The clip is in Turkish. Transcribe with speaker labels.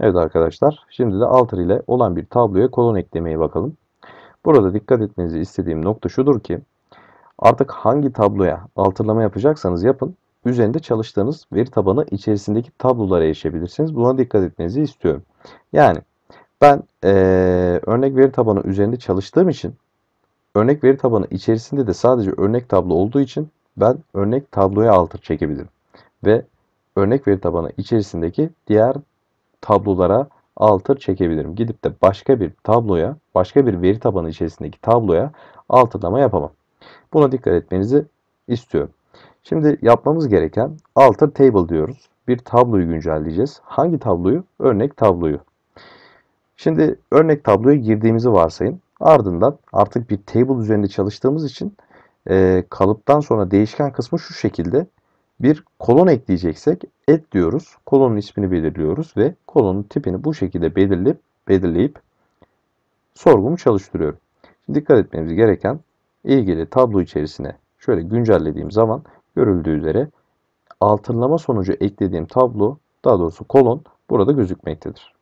Speaker 1: Evet arkadaşlar, şimdi de alter ile olan bir tabloya kolon eklemeye bakalım. Burada dikkat etmenizi istediğim nokta şudur ki, artık hangi tabloya altırlama yapacaksanız yapın, üzerinde çalıştığınız veri tabanı içerisindeki tablolara erişebilirsiniz. Buna dikkat etmenizi istiyorum. Yani ben ee, örnek veri tabanı üzerinde çalıştığım için, örnek veri tabanı içerisinde de sadece örnek tablo olduğu için ben örnek tabloya altır çekebilirim. Ve örnek veri tabanı içerisindeki diğer tablolara altır çekebilirim. Gidip de başka bir tabloya, başka bir veri tabanı içerisindeki tabloya altırlama yapamam. Buna dikkat etmenizi istiyorum. Şimdi yapmamız gereken alter table diyoruz. Bir tabloyu güncelleyeceğiz. Hangi tabloyu? Örnek tabloyu. Şimdi örnek tabloya girdiğimizi varsayın. Ardından artık bir table üzerinde çalıştığımız için e, kalıptan sonra değişken kısmı şu şekilde bir kolon ekleyeceksek et diyoruz. Kolonun ismini belirliyoruz ve kolonun tipini bu şekilde belirleyip belirleyip sorgumu çalıştırıyorum. Şimdi dikkat etmemiz gereken ilgili tablo içerisine şöyle güncellediğim zaman görüldüğü üzere altınlama sonucu eklediğim tablo daha doğrusu kolon burada gözükmektedir.